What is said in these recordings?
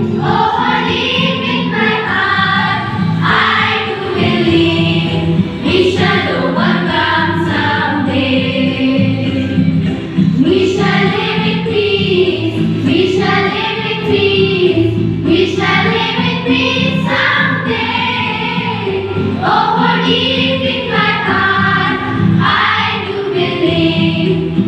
Oh, for deep in my heart, I do believe we shall overcome someday. We shall live in peace, we shall live in peace, we shall live in peace someday. Oh, deep in my heart, I do believe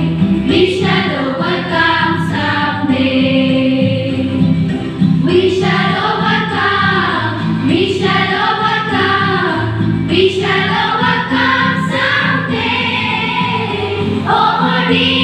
shall